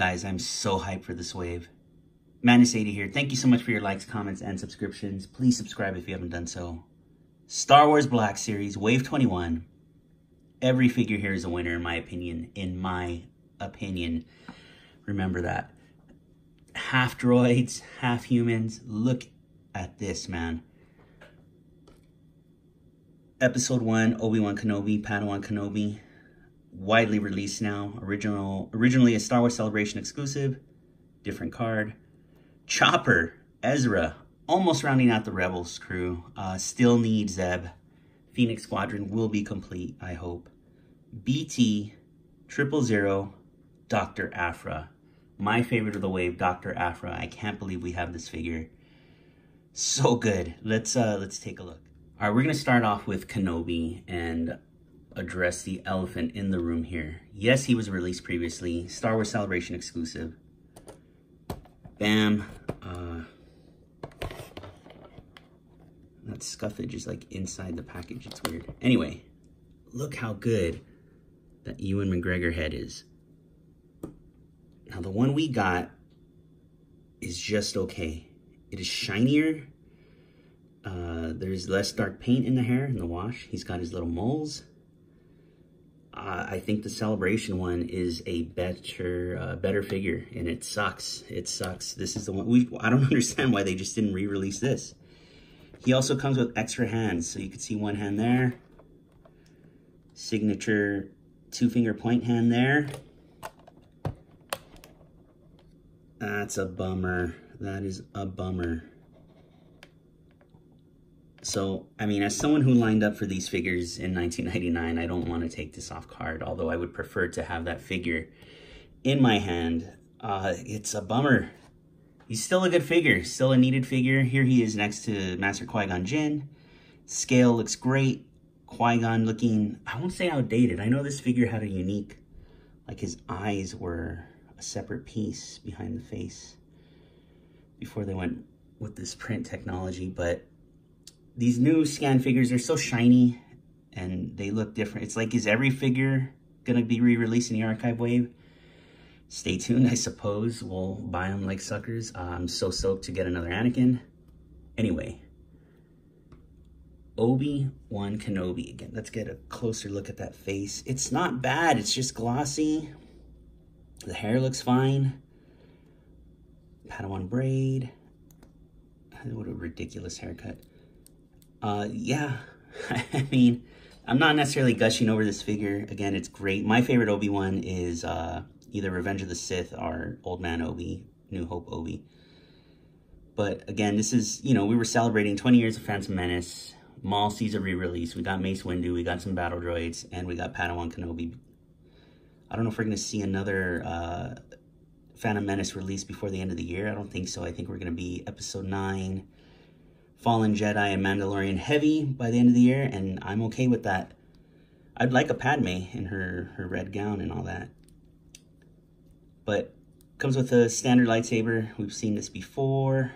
Guys, I'm so hyped for this wave. Madness80 here. Thank you so much for your likes, comments, and subscriptions. Please subscribe if you haven't done so. Star Wars Black Series, Wave 21. Every figure here is a winner, in my opinion. In my opinion. Remember that. Half droids, half humans. Look at this, man. Episode 1, Obi-Wan Kenobi, Padawan Kenobi. Widely released now. Original, Originally a Star Wars Celebration exclusive. Different card. Chopper, Ezra, almost rounding out the Rebels crew. Uh, still need Zeb. Phoenix Squadron will be complete, I hope. BT, Triple Zero, Dr. Aphra. My favorite of the wave, Dr. Aphra. I can't believe we have this figure. So good. Let's uh let's take a look. All right, we're gonna start off with Kenobi and address the elephant in the room here. Yes, he was released previously, Star Wars Celebration exclusive. Bam. Uh, that scuffage is like inside the package. It's weird. Anyway, look how good that Ewan McGregor head is. Now, the one we got is just okay. It is shinier. Uh, there's less dark paint in the hair, in the wash. He's got his little moles uh, I think the celebration one is a better uh, better figure, and it sucks. It sucks. This is the one we. I don't understand why they just didn't re-release this. He also comes with extra hands, so you can see one hand there. Signature two finger point hand there. That's a bummer. That is a bummer. So, I mean, as someone who lined up for these figures in 1999, I don't want to take this off card, although I would prefer to have that figure in my hand. Uh, it's a bummer. He's still a good figure, still a needed figure. Here he is next to Master Qui-Gon Jinn. Scale looks great. Qui-Gon looking, I won't say outdated. I know this figure had a unique, like his eyes were a separate piece behind the face before they went with this print technology, but these new scan figures are so shiny and they look different. It's like, is every figure to be re-released in the archive wave? Stay tuned, I suppose. We'll buy them like suckers. Uh, I'm so stoked to get another Anakin. Anyway, Obi-Wan Kenobi. Again, let's get a closer look at that face. It's not bad. It's just glossy. The hair looks fine. Padawan braid. What a ridiculous haircut. Uh, yeah, I mean, I'm not necessarily gushing over this figure. Again, it's great. My favorite Obi-Wan is uh, either Revenge of the Sith or Old Man Obi, New Hope Obi. But again, this is, you know, we were celebrating 20 years of Phantom Menace. Maul sees a re-release. We got Mace Windu, we got some battle droids, and we got Padawan Kenobi. I don't know if we're going to see another uh, Phantom Menace release before the end of the year. I don't think so. I think we're going to be Episode 9, Fallen Jedi and Mandalorian heavy by the end of the year, and I'm okay with that. I'd like a Padme in her, her red gown and all that. But comes with a standard lightsaber. We've seen this before.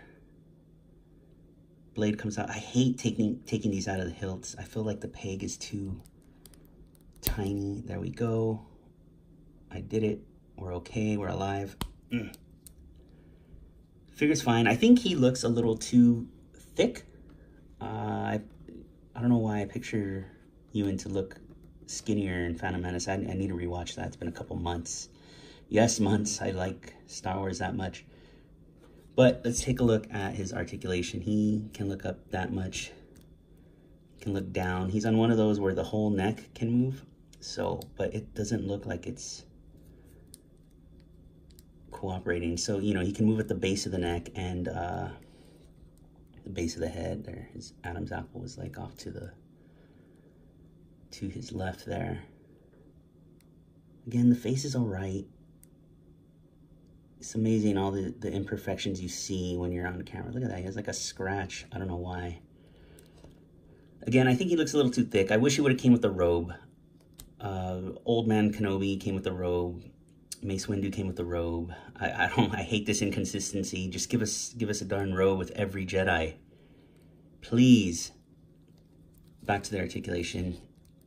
Blade comes out. I hate taking taking these out of the hilts. I feel like the peg is too tiny. There we go. I did it. We're okay. We're alive. Mm. Figure's fine. I think he looks a little too thick. Uh, I, I don't know why I picture Ewan to look skinnier in Phantom Menace. I, I need to rewatch that. It's been a couple months. Yes, months. I like Star Wars that much. But let's take a look at his articulation. He can look up that much. Can look down. He's on one of those where the whole neck can move. So, but it doesn't look like it's cooperating. So, you know, he can move at the base of the neck and uh, the base of the head there. His Adam's apple was like off to the to his left there. Again, the face is all right. It's amazing all the, the imperfections you see when you're on camera. Look at that. He has like a scratch. I don't know why. Again, I think he looks a little too thick. I wish he would have came with a robe. Uh, Old Man Kenobi came with a robe. Mace Windu came with the robe. I, I don't. I hate this inconsistency. Just give us give us a darn robe with every Jedi, please. Back to the articulation,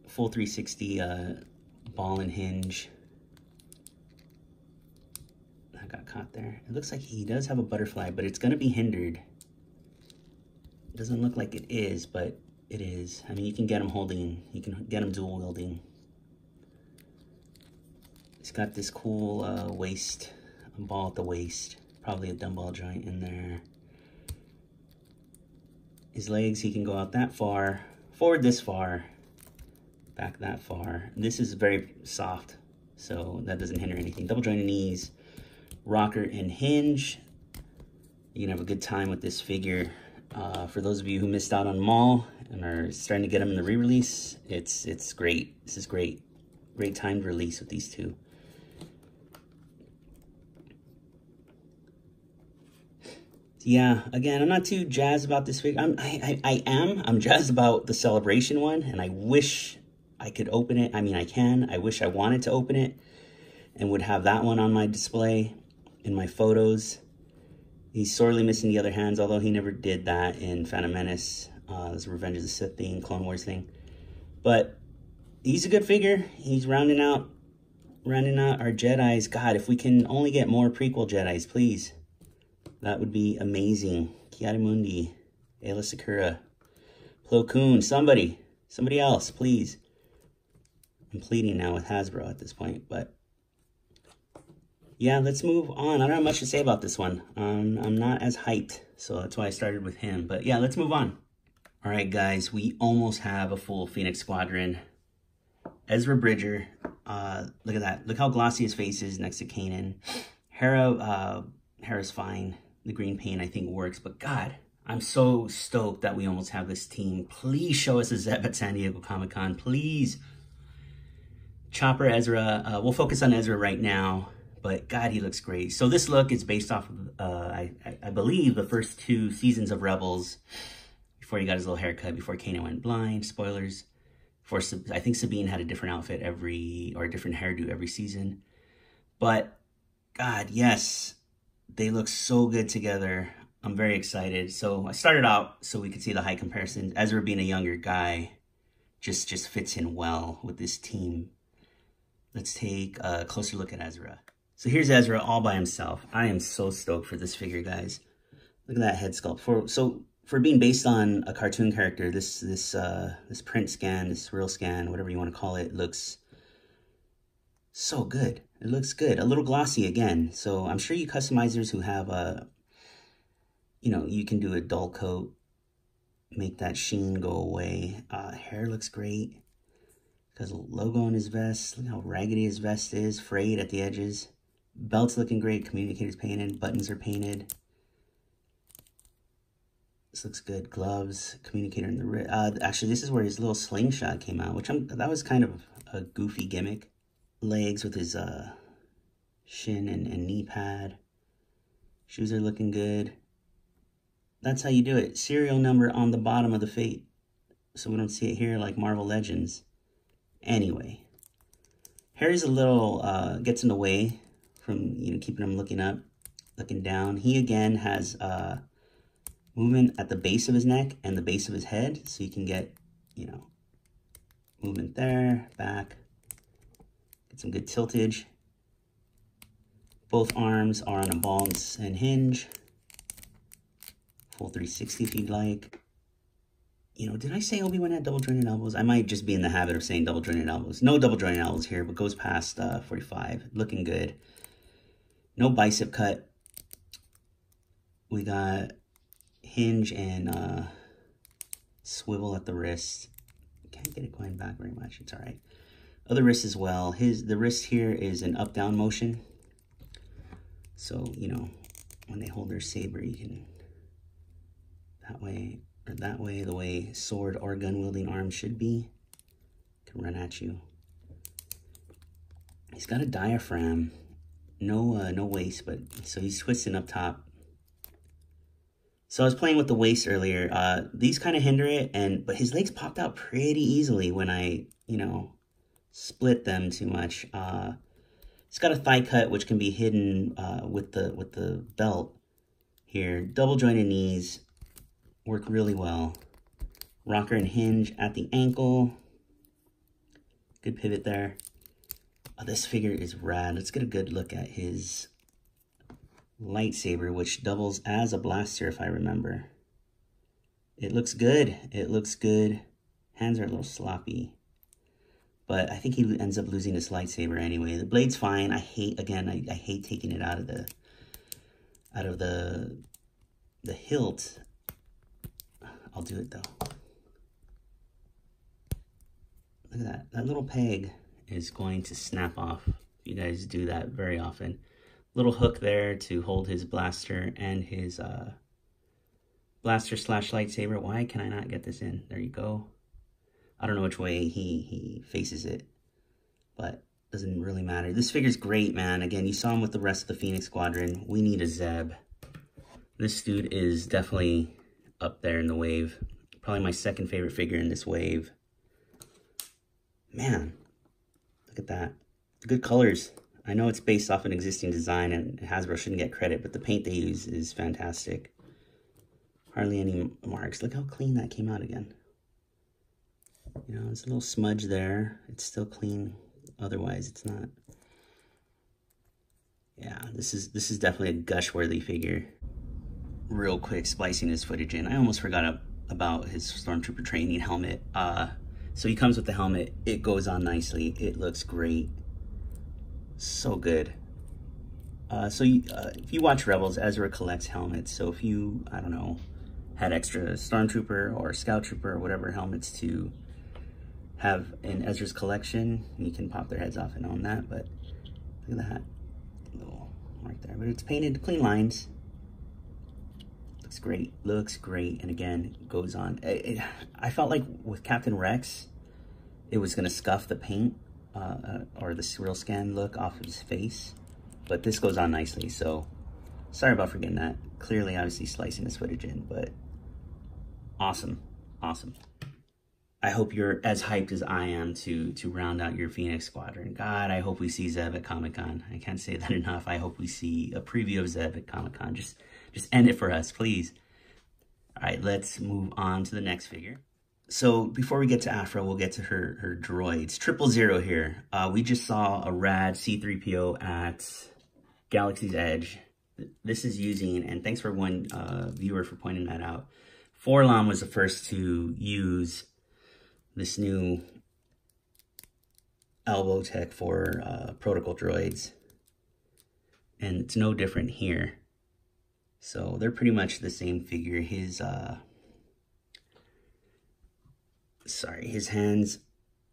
full 360 uh, ball and hinge. I got caught there. It looks like he does have a butterfly, but it's going to be hindered. It doesn't look like it is, but it is. I mean, you can get him holding, you can get him dual wielding. He's got this cool uh, waist, ball at the waist. Probably a dumbbell joint in there. His legs, he can go out that far, forward this far, back that far. This is very soft, so that doesn't hinder anything. Double jointed knees, rocker and hinge. You can have a good time with this figure. Uh, for those of you who missed out on Maul and are starting to get them in the re-release, it's it's great. This is great. Great timed release with these two. Yeah, again, I'm not too jazzed about this figure. I'm, I, I, I am. I'm jazzed about the Celebration one, and I wish I could open it. I mean, I can. I wish I wanted to open it and would have that one on my display in my photos. He's sorely missing the other hands, although he never did that in Phantom Menace. Uh, this Revenge of the Sith thing, Clone Wars thing. But he's a good figure. He's rounding out, rounding out our Jedi's. God, if we can only get more prequel Jedi's, please. That would be amazing. Ki-Adi-Mundi, Aayla Secura, Plo Koon, somebody, somebody else, please. I'm pleading now with Hasbro at this point, but yeah, let's move on. I don't have much to say about this one. Um, I'm not as hyped, so that's why I started with him. But yeah, let's move on. All right, guys, we almost have a full Phoenix Squadron. Ezra Bridger, uh, look at that. Look how glossy his face is next to Kanan. Hera, uh, Hera's fine the green paint I think works, but God, I'm so stoked that we almost have this team. Please show us a Zeb at San Diego Comic-Con, please. Chopper Ezra, uh, we'll focus on Ezra right now, but God, he looks great. So this look is based off of, uh, I, I believe, the first two seasons of Rebels, before he got his little haircut, before Kanan went blind, spoilers. For I think Sabine had a different outfit every, or a different hairdo every season. But, God, yes, they look so good together. I'm very excited. So I started out so we could see the height comparison. Ezra being a younger guy just, just fits in well with this team. Let's take a closer look at Ezra. So here's Ezra all by himself. I am so stoked for this figure, guys. Look at that head sculpt. For So for being based on a cartoon character, this this uh, this print scan, this real scan, whatever you want to call it, looks so good. It looks good. A little glossy again. So I'm sure you customizers who have a, you know, you can do a dull coat, make that sheen go away. Uh, hair looks great. Because logo on his vest. Look how raggedy his vest is, frayed at the edges. Belt's looking great. Communicator's painted. Buttons are painted. This looks good. Gloves, communicator in the wrist. Uh, actually, this is where his little slingshot came out, which I'm, that was kind of a goofy gimmick legs with his uh, shin and, and knee pad. Shoes are looking good. That's how you do it. Serial number on the bottom of the Fate. So we don't see it here like Marvel Legends. Anyway. Harry's a little, uh, gets in the way from, you know, keeping him looking up, looking down. He, again, has uh, movement at the base of his neck and the base of his head. So you can get, you know, movement there, back, Get some good tiltage. Both arms are on a ball and hinge. Full 360 if you'd like. You know, did I say Obi-Wan had double jointed elbows? I might just be in the habit of saying double jointed elbows. No double jointed elbows here, but goes past uh, 45. Looking good. No bicep cut. We got hinge and uh, swivel at the wrist. Can't get it going back very much. It's all right. Other wrist as well. His The wrist here is an up-down motion. So, you know, when they hold their saber, you can, that way, or that way, the way sword or gun-wielding arm should be, can run at you. He's got a diaphragm. No, uh, no waist, but, so he's twisting up top. So I was playing with the waist earlier. Uh, these kind of hinder it, and but his legs popped out pretty easily when I, you know, split them too much. Uh, it's got a thigh cut, which can be hidden uh, with the with the belt here. Double jointed knees work really well. Rocker and hinge at the ankle. Good pivot there. Oh, this figure is rad. Let's get a good look at his lightsaber, which doubles as a blaster, if I remember. It looks good. It looks good. Hands are a little sloppy. But I think he ends up losing his lightsaber anyway. The blade's fine. I hate, again, I, I hate taking it out of the, out of the, the hilt. I'll do it though. Look at that. That little peg is going to snap off. You guys do that very often. Little hook there to hold his blaster and his uh, blaster slash lightsaber. Why can I not get this in? There you go. I don't know which way he, he faces it, but doesn't really matter. This figure's great, man. Again, you saw him with the rest of the Phoenix Squadron. We need a Zeb. This dude is definitely up there in the wave. Probably my second favorite figure in this wave. Man, look at that. Good colors. I know it's based off an existing design and Hasbro shouldn't get credit, but the paint they use is fantastic. Hardly any marks. Look how clean that came out again. You know, it's a little smudge there. It's still clean. Otherwise, it's not. Yeah, this is this is definitely a gush-worthy figure. Real quick, splicing his footage in. I almost forgot about his Stormtrooper training helmet. Uh, so he comes with the helmet. It goes on nicely. It looks great. So good. Uh, so you, uh, if you watch Rebels, Ezra collects helmets. So if you, I don't know, had extra Stormtrooper or Scout Trooper or whatever helmets to have in Ezra's collection, you can pop their heads off and own that. But look at that little mark there. But it's painted clean lines. Looks great. Looks great. And again, goes on. It, it, I felt like with Captain Rex, it was to scuff the paint uh, uh, or the real scan look off of his face. But this goes on nicely. So sorry about forgetting that. Clearly, obviously, slicing this footage in. But awesome. Awesome. I hope you're as hyped as I am to to round out your Phoenix Squadron. God, I hope we see Zeb at Comic Con. I can't say that enough. I hope we see a preview of Zeb at Comic Con. Just just end it for us, please. All right, let's move on to the next figure. So before we get to Aphra, we'll get to her her droids. Triple Zero here. Uh, we just saw a rad C-3PO at Galaxy's Edge. This is using, and thanks for one uh, viewer for pointing that out. 4-LOM was the first to use this new elbow tech for uh, protocol droids. And it's no different here. So they're pretty much the same figure. His, uh, sorry, his hands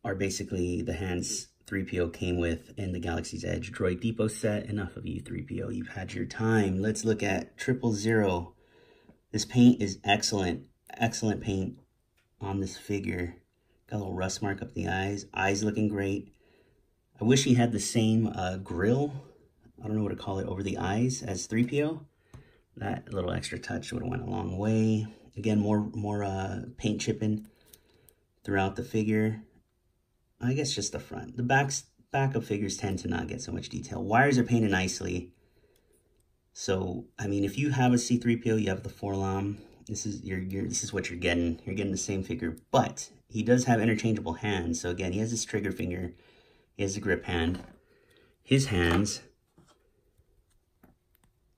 are basically the hands 3PO came with in the Galaxy's Edge Droid Depot set. Enough of you, 3PO. You've had your time. Let's look at Triple Zero. This paint is excellent. Excellent paint on this figure. A little rust mark up the eyes. Eyes looking great. I wish he had the same uh, grill. I don't know what to call it over the eyes as 3PO. That little extra touch would have went a long way. Again, more more uh, paint chipping throughout the figure. I guess just the front. The backs, back of figures tend to not get so much detail. Wires are painted nicely. So, I mean, if you have a C-3PO, you have the 4-LOM, this is you're, you're this is what you're getting. You're getting the same figure, but he does have interchangeable hands. So again, he has his trigger finger, he has a grip hand. His hands,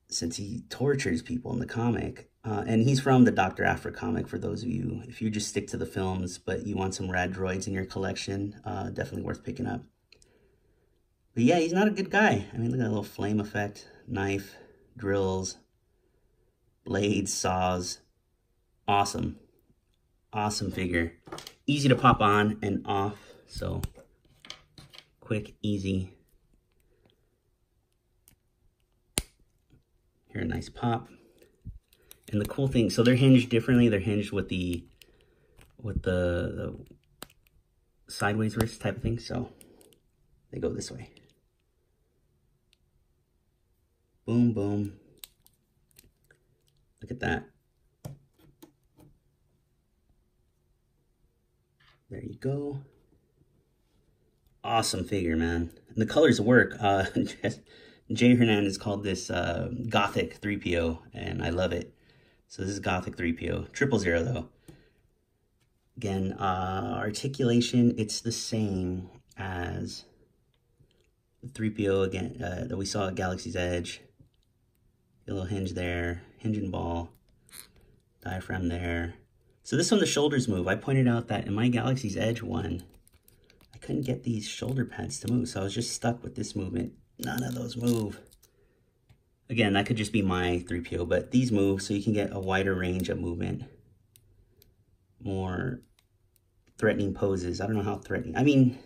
since he tortures people in the comic, uh, and he's from the Dr. Aphra comic, for those of you, if you just stick to the films, but you want some rad droids in your collection, uh, definitely worth picking up. But yeah, he's not a good guy. I mean, look at that little flame effect, knife, drills, blades, saws. Awesome. Awesome figure. Easy to pop on and off. So quick, easy. Here, a nice pop. And the cool thing, so they're hinged differently. They're hinged with the with the, the sideways wrist type of thing. So they go this way. Boom, boom. Look at that. There you go. Awesome figure, man. And the colors work. Uh, Jay Hernandez called this uh, Gothic 3PO, and I love it. So this is Gothic 3PO. Triple zero, though. Again, uh, articulation, it's the same as the 3PO again uh, that we saw at Galaxy's Edge. Little hinge there, hinge and ball, diaphragm there. So this one, the shoulders move. I pointed out that in my Galaxy's Edge one, I couldn't get these shoulder pads to move, so I was just stuck with this movement. None of those move. Again, that could just be my 3PO, but these move so you can get a wider range of movement. More threatening poses. I don't know how threatening. I mean,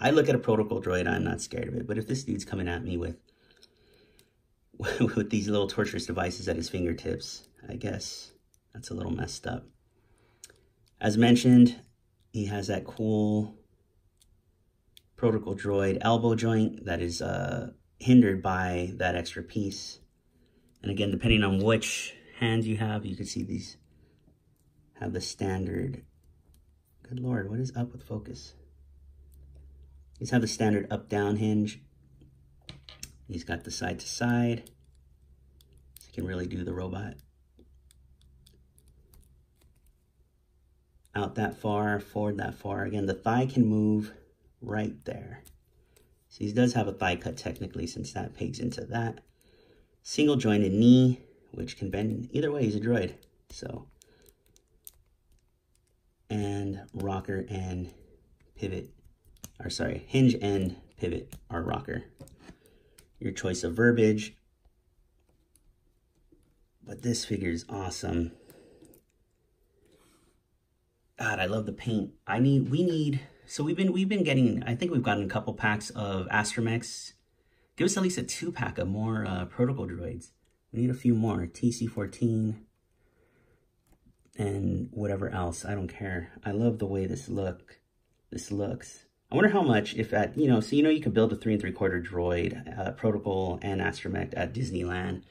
I look at a protocol droid, I'm not scared of it. But if this dude's coming at me with with these little torturous devices at his fingertips, I guess that's a little messed up. As mentioned, he has that cool protocol droid elbow joint that is uh, hindered by that extra piece. And again, depending on which hands you have, you can see these have the standard. Good Lord, what is up with focus? These have the standard up-down hinge. He's got the side to side. So you can really do the robot. Out that far, forward that far. Again, the thigh can move right there. So he does have a thigh cut technically since that pegs into that. Single jointed knee, which can bend either way. He's a droid. So, and rocker and pivot, or sorry, hinge and pivot are rocker. Your choice of verbiage. But this figure is awesome. God, I love the paint. I need, we need so we've been we've been getting. I think we've gotten a couple packs of Astromechs. Give us at least a two pack of more uh, protocol droids. We need a few more TC14 and whatever else. I don't care. I love the way this look. This looks. I wonder how much if at you know. So you know you can build a three and three quarter droid, uh, protocol and astromech at Disneyland,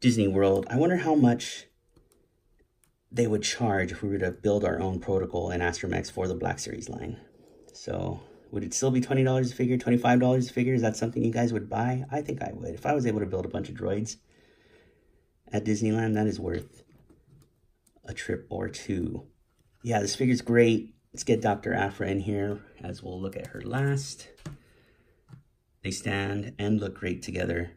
Disney World. I wonder how much they would charge if we were to build our own protocol and astromechs for the Black Series line. So would it still be $20 a figure, $25 a figure? Is that something you guys would buy? I think I would. If I was able to build a bunch of droids at Disneyland, that is worth a trip or two. Yeah, this figure's great. Let's get Dr. Aphra in here as we'll look at her last. They stand and look great together.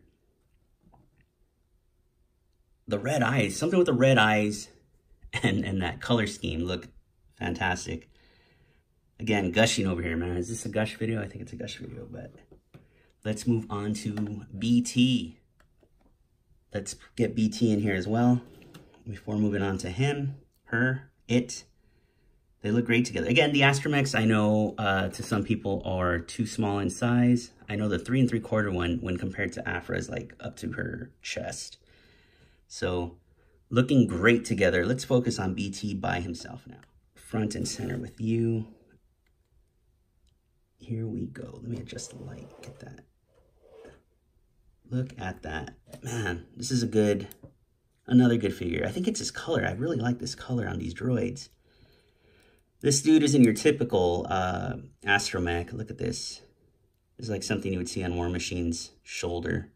The red eyes, something with the red eyes and, and that color scheme look fantastic. Again, gushing over here, man. Is this a gush video? I think it's a gush video, but let's move on to BT. Let's get BT in here as well before moving on to him, her, it. They look great together. Again, the Astromechs, I know uh, to some people are too small in size. I know the three and three quarter one, when compared to Aphra, is like up to her chest. So looking great together. Let's focus on BT by himself now. Front and center with you. Here we go. Let me adjust the light. Get that. Look at that. Man, this is a good, another good figure. I think it's his color. I really like this color on these droids. This dude isn't your typical uh, astromech. Look at this. It's like something you would see on War Machine's shoulder.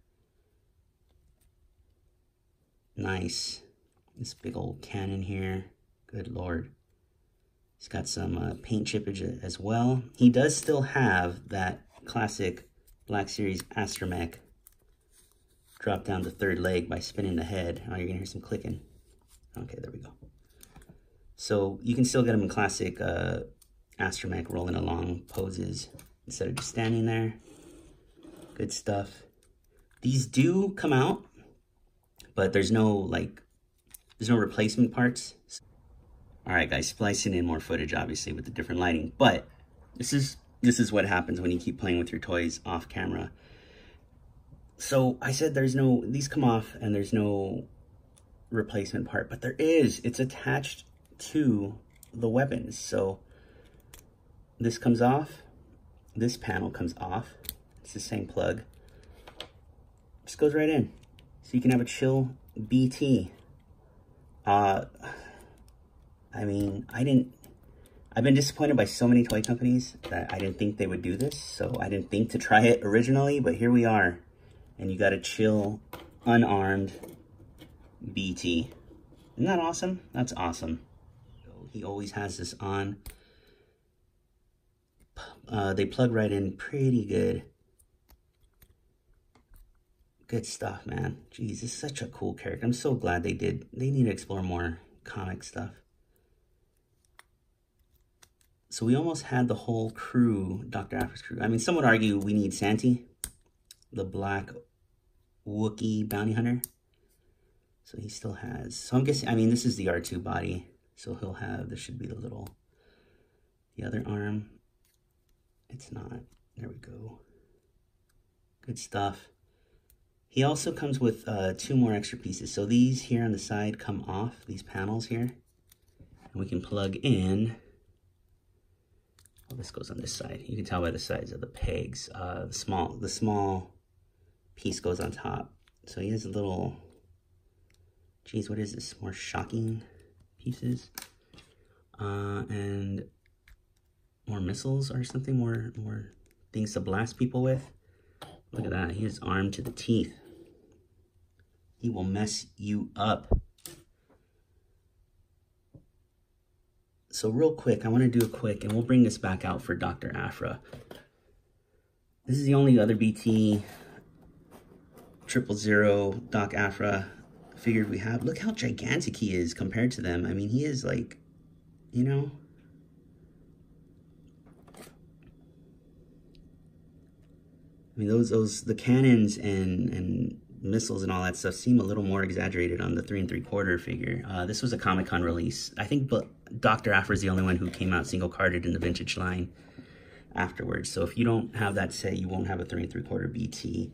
Nice. This big old cannon here. Good lord. He's got some uh, paint chippage as well. He does still have that classic Black Series Astromech drop down the third leg by spinning the head. Oh, you're gonna hear some clicking. Okay, there we go. So you can still get him in classic uh, Astromech rolling along poses instead of just standing there. Good stuff. These do come out, but there's no like, there's no replacement parts. All right, guys, splicing in more footage, obviously, with the different lighting. But this is this is what happens when you keep playing with your toys off camera. So I said there's no, these come off and there's no replacement part, but there is. It's attached to the weapons. So this comes off. This panel comes off. It's the same plug. Just goes right in. So you can have a chill BT. Uh, I mean, I didn't, I've been disappointed by so many toy companies that I didn't think they would do this. So I didn't think to try it originally, but here we are. And you got a chill, unarmed BT. Isn't that awesome? That's awesome. He always has this on. Uh, they plug right in pretty good. Good stuff, man. Is such a cool character. I'm so glad they did. They need to explore more comic stuff. So we almost had the whole crew, Dr. Aphra's crew. I mean, some would argue we need Santi, the black Wookiee bounty hunter. So he still has, so I'm guessing, I mean, this is the R2 body. So he'll have, there should be the little, the other arm. It's not. There we go. Good stuff. He also comes with uh, two more extra pieces. So these here on the side come off, these panels here. And we can plug in. Oh, this goes on this side. You can tell by the size of the pegs. Uh, the small, the small piece goes on top. So he has a little, geez, what is this? More shocking pieces. Uh, and more missiles or something, more, more things to blast people with. Look at that, he is armed to the teeth. He will mess you up. So real quick, I want to do a quick, and we'll bring this back out for Dr. Aphra. This is the only other BT triple zero Doc Aphra figure we have. Look how gigantic he is compared to them. I mean, he is like, you know. I mean, those those the cannons and and missiles and all that stuff seem a little more exaggerated on the three and three quarter figure. Uh, this was a Comic Con release. I think but Dr. Aphra is the only one who came out single carded in the vintage line afterwards. So if you don't have that set, you won't have a three and three quarter BT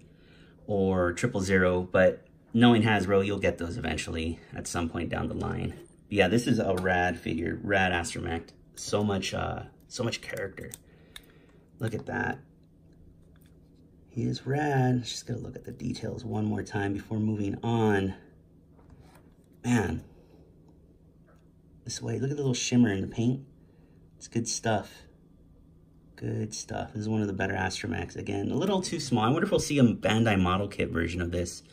or triple zero, but knowing Hasbro, you'll get those eventually at some point down the line. But yeah, this is a rad figure, rad astromech. So much, uh, so much character. Look at that. He is rad. Just gonna look at the details one more time before moving on. Man, this way, look at the little shimmer in the paint. It's good stuff. Good stuff. This is one of the better astromechs. Again, a little too small. I wonder if we'll see a Bandai model kit version of this.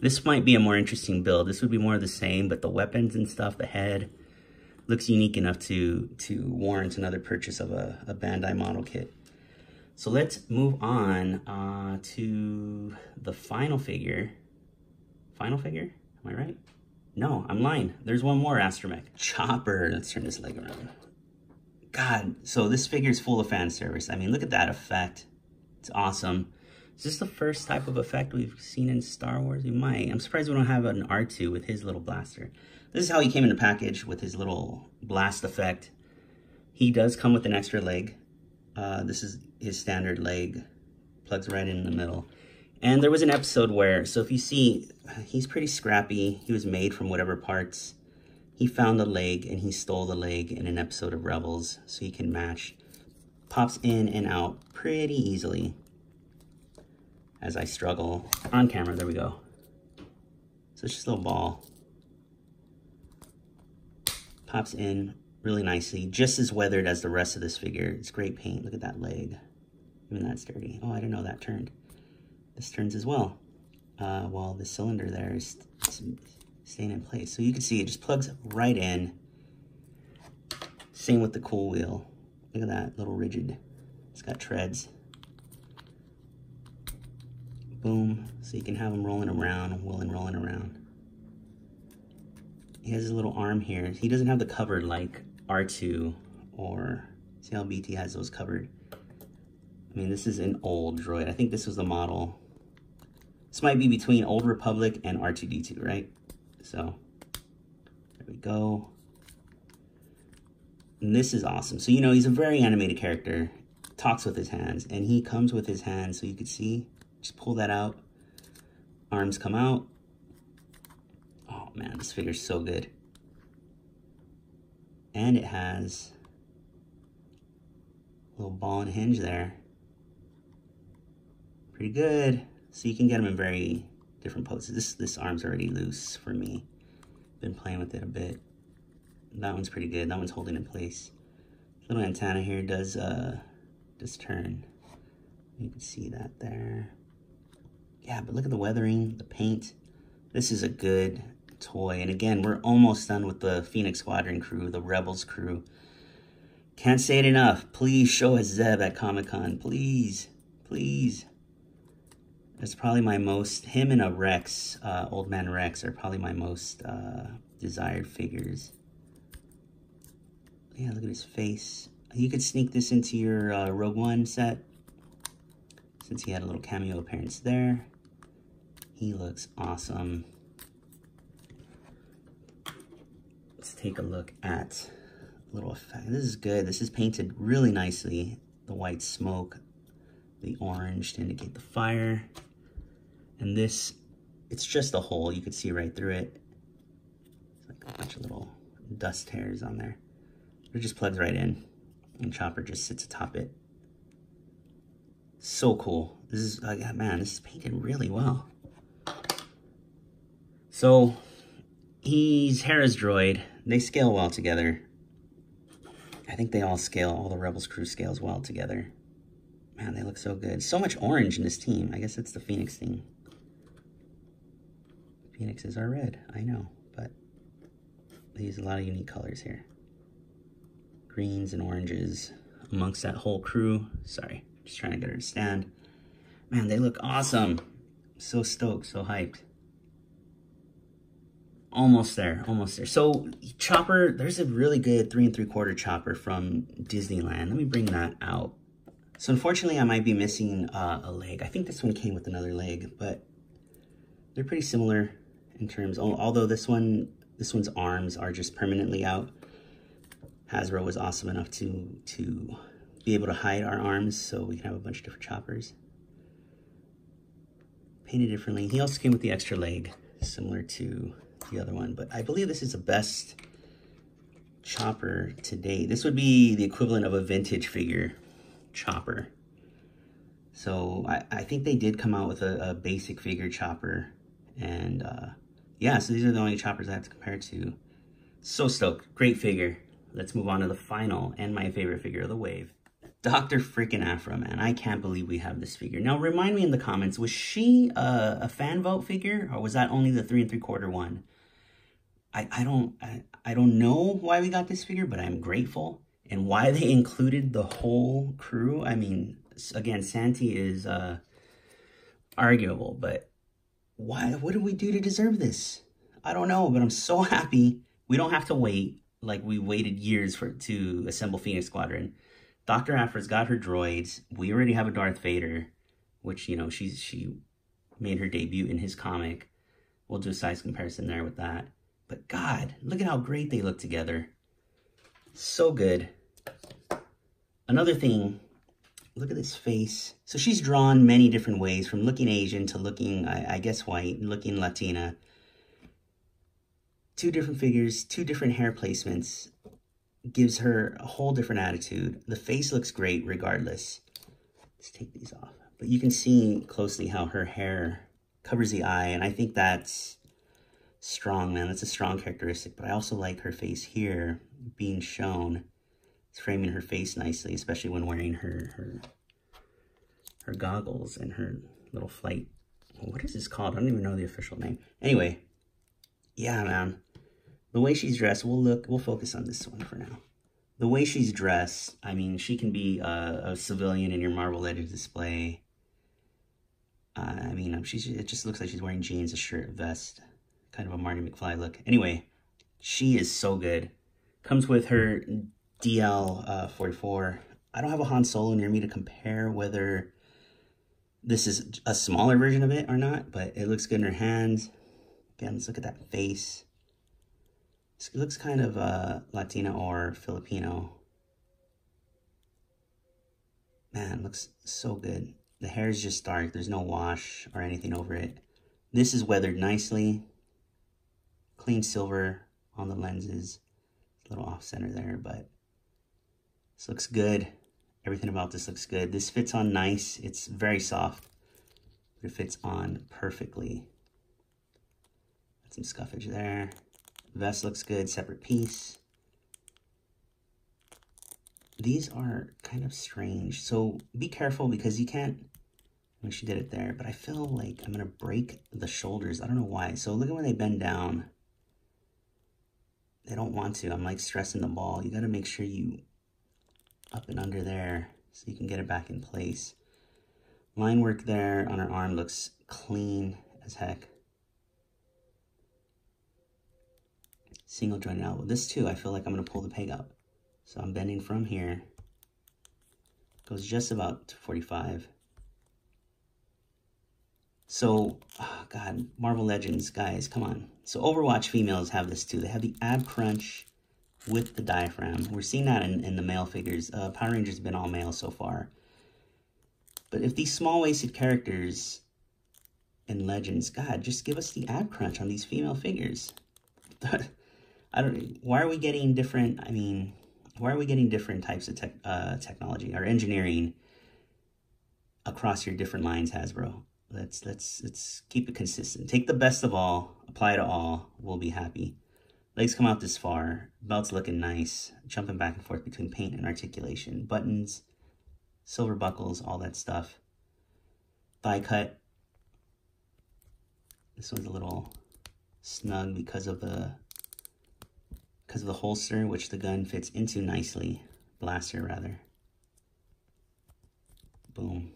This might be a more interesting build. This would be more of the same, but the weapons and stuff, the head, looks unique enough to, to warrant another purchase of a, a Bandai model kit. So let's move on uh, to the final figure. Final figure? Am I right? No, I'm lying. There's one more astromech. Chopper. Let's turn this leg around. God, so this figure is full of fan service. I mean, look at that effect. It's awesome. Is this the first type of effect we've seen in Star Wars? We might. I'm surprised we don't have an R2 with his little blaster. This is how he came in the package with his little blast effect. He does come with an extra leg. Uh, this is his standard leg. Plugs right in the middle. And there was an episode where, so if you see, he's pretty scrappy. He was made from whatever parts. He found the leg and he stole the leg in an episode of Rebels so he can match. Pops in and out pretty easily as I struggle on camera. There we go. So it's just a little ball. Pops in really nicely, just as weathered as the rest of this figure. It's great paint. Look at that leg. Even that's dirty. Oh, I didn't know that turned. This turns as well. Uh, while the cylinder there is staying in place. So you can see it just plugs right in. Same with the cool wheel. Look at that, little rigid. It's got treads. Boom. So you can have them rolling around, wheeling, rolling around. He has his little arm here. He doesn't have the cover like R2 or see how BT has those covered. I mean, this is an old droid. I think this was the model. This might be between Old Republic and R2-D2, right? So, there we go. And this is awesome. So, you know, he's a very animated character. Talks with his hands. And he comes with his hands, so you can see. Just pull that out. Arms come out. Oh, man, this figure's so good. And it has a little ball and hinge there pretty good. So you can get them in very different poses. This, this arm's already loose for me. Been playing with it a bit. That one's pretty good. That one's holding in place. Little antenna here does, uh, does turn. You can see that there. Yeah, but look at the weathering, the paint. This is a good toy. And again, we're almost done with the Phoenix Squadron crew, the Rebels crew. Can't say it enough. Please show us Zeb at Comic-Con. Please. Please. It's probably my most, him and a Rex, uh, Old Man Rex are probably my most uh, desired figures. Yeah, look at his face. You could sneak this into your uh, Rogue One set, since he had a little cameo appearance there. He looks awesome. Let's take a look at little effect. This is good. This is painted really nicely. The white smoke, the orange to indicate the fire. And this, it's just a hole. You could see right through it. It's like a bunch of little dust hairs on there. It just plugs right in and Chopper just sits atop it. So cool. This is, uh, man, this is painted really well. So, he's Hera's droid. They scale well together. I think they all scale, all the Rebels crew scales well together. Man, they look so good. So much orange in this team. I guess it's the Phoenix thing. Phoenixes are red, I know, but they use a lot of unique colors here. Greens and oranges amongst that whole crew. Sorry, just trying to get her to stand. Man, they look awesome. So stoked, so hyped. Almost there, almost there. So chopper, there's a really good three and three quarter chopper from Disneyland. Let me bring that out. So unfortunately, I might be missing uh, a leg. I think this one came with another leg, but they're pretty similar in terms, although this one, this one's arms are just permanently out. Hasbro was awesome enough to, to be able to hide our arms so we can have a bunch of different choppers. Painted differently. He also came with the extra leg, similar to the other one, but I believe this is the best chopper today. This would be the equivalent of a vintage figure chopper. So I, I think they did come out with a, a basic figure chopper and uh, yeah, so these are the only choppers I have to compare to. So stoked. Great figure. Let's move on to the final and my favorite figure of the wave. Dr. freaking Aphra, man. I can't believe we have this figure. Now, remind me in the comments, was she a, a fan vote figure or was that only the three and three quarter one? I, I don't I, I don't know why we got this figure, but I'm grateful. And why they included the whole crew. I mean, again, Santi is uh, arguable, but why? What did we do to deserve this? I don't know, but I'm so happy we don't have to wait like we waited years for to assemble Phoenix Squadron. Dr. Aphra's got her droids. We already have a Darth Vader, which, you know, she's she made her debut in his comic. We'll do a size comparison there with that. But God, look at how great they look together. So good. Another thing look at this face. So she's drawn many different ways, from looking Asian to looking, I, I, guess, white, looking Latina. Two different figures, two different hair placements, gives her a whole different attitude. The face looks great regardless. Let's take these off. But you can see closely how her hair covers the eye, and I think that's strong, man. That's a strong characteristic, but I also like her face here being shown it's framing her face nicely, especially when wearing her her her goggles and her little flight. What is this called? I don't even know the official name. Anyway, yeah, man. The way she's dressed, we'll look, we'll focus on this one for now. The way she's dressed, I mean, she can be a, a civilian in your Marvel Legends display. Uh, I mean, she's it just looks like she's wearing jeans, a shirt, a vest, kind of a Marty McFly look. Anyway, she is so good. Comes with her DL44. Uh, I don't have a Han Solo near me to compare whether this is a smaller version of it or not, but it looks good in her hands. Again, let's look at that face. It looks kind of uh, Latino or Filipino. Man, looks so good. The hair is just dark. There's no wash or anything over it. This is weathered nicely. Clean silver on the lenses. A little off center there, but this looks good. Everything about this looks good. This fits on nice. It's very soft, but it fits on perfectly. Got some scuffage there. Vest looks good, separate piece. These are kind of strange. So be careful because you can't, when she did it there, but I feel like I'm to break the shoulders. I don't know why. So look at when they bend down. They don't want to. I'm like stressing the ball. You got to make sure you up and under there so you can get it back in place. Line work there on her arm looks clean as heck. Single jointed elbow. This too, I feel like I'm going to pull the peg up. So I'm bending from here. Goes just about to 45. So, oh God, Marvel Legends, guys, come on. So Overwatch females have this too. They have the ab crunch with the diaphragm. We're seeing that in, in the male figures. Uh, Power Rangers have been all male so far. But if these small-waisted characters in Legends, God, just give us the ab crunch on these female figures. I don't. Why are we getting different? I mean, why are we getting different types of tech, uh, technology or engineering across your different lines, Hasbro? Let's let's let's keep it consistent. Take the best of all, apply to all. We'll be happy. Legs come out this far. Belt's looking nice. Jumping back and forth between paint and articulation. Buttons, silver buckles, all that stuff. Thigh cut. This one's a little snug because of the because of the holster, which the gun fits into nicely. Blaster, rather. Boom.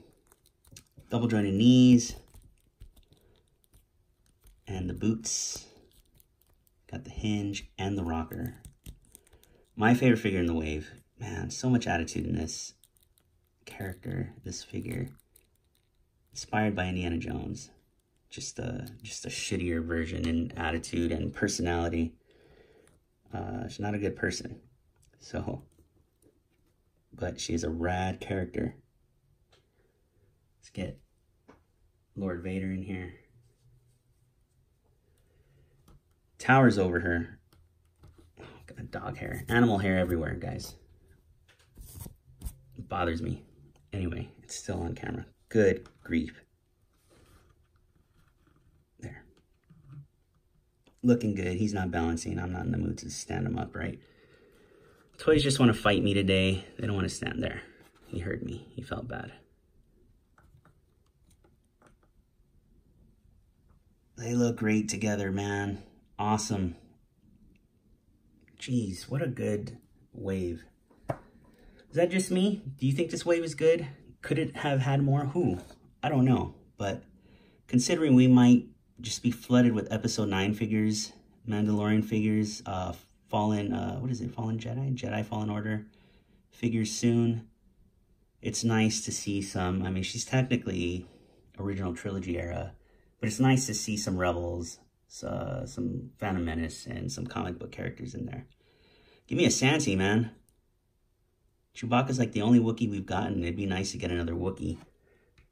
Double jointed knees. And the boots. Got the hinge and the rocker. My favorite figure in the wave. Man, so much attitude in this character, this figure. Inspired by Indiana Jones. Just a, just a shittier version in attitude and personality. Uh, she's not a good person. So, but she's a rad character. Let's get Lord Vader in here. Towers over her. God, dog hair. Animal hair everywhere, guys. It bothers me. Anyway, it's still on camera. Good grief. There. Looking good. He's not balancing. I'm not in the mood to stand him up, right? Toys just want to fight me today. They don't want to stand there. He heard me. He felt bad. They look great together, man. Awesome. Jeez, what a good wave. Is that just me? Do you think this wave is good? Could it have had more? Who? I don't know. But considering we might just be flooded with episode 9 figures, Mandalorian figures, uh, Fallen, uh, what is it? Fallen Jedi? Jedi Fallen Order figures soon. It's nice to see some, I mean, she's technically original trilogy era, but it's nice to see some Rebels, uh, some Phantom Menace, and some comic book characters in there. Give me a Santi, man. Chewbacca's like the only Wookiee we've gotten. It'd be nice to get another Wookiee.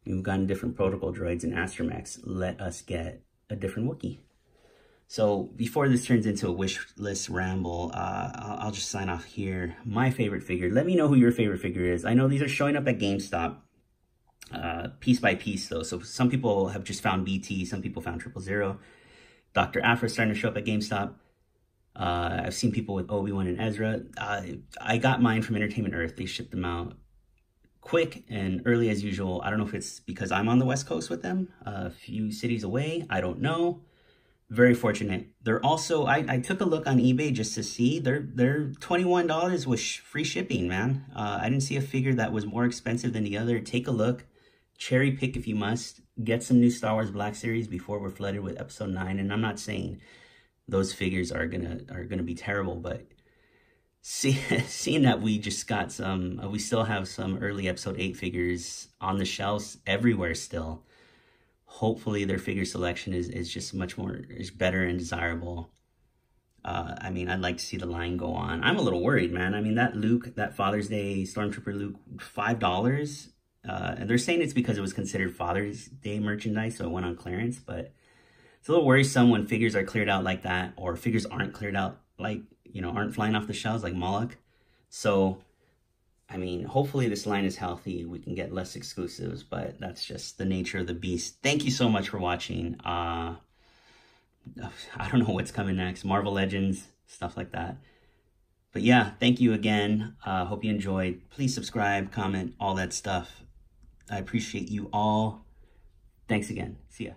We've gotten different protocol droids and astromechs. Let us get a different Wookiee. So before this turns into a wish list ramble, uh, I'll, I'll, just sign off here. My favorite figure. Let me know who your favorite figure is. I know these are showing up at GameStop uh, piece by piece though. So some people have just found BT, some people found Triple Zero. Dr. Aphra starting to show up at GameStop. Uh, I've seen people with Obi-Wan and Ezra. Uh, I got mine from Entertainment Earth. They shipped them out quick and early as usual. I don't know if it's because I'm on the West Coast with them, a few cities away. I don't know. Very fortunate. They're also, I, I took a look on eBay just to see. They're they're $21 with free shipping, man. Uh, I didn't see a figure that was more expensive than the other. Take a look cherry pick if you must. Get some new Star Wars Black Series before we're flooded with Episode 9. And I'm not saying those figures are gonna are gonna be terrible, but see, seeing that we just got some, uh, we still have some early Episode 8 figures on the shelves everywhere still. Hopefully their figure selection is, is just much more, is better and desirable. Uh, I mean, I'd like to see the line go on. I'm a little worried, man. I mean, that Luke, that Father's Day Stormtrooper Luke, $5 uh, and they're saying it's because it was considered Father's Day merchandise, so it went on clearance. But it's a little worrisome when figures are cleared out like that, or figures aren't cleared out like, you know, aren't flying off the shelves like Moloch. So, I mean, hopefully this line is healthy. We can get less exclusives, but that's just the nature of the beast. Thank you so much for watching. Uh, I don't know what's coming next. Marvel Legends, stuff like that. But yeah, thank you again. Uh, hope you enjoyed. Please subscribe, comment, all that stuff. I appreciate you all. Thanks again. See ya.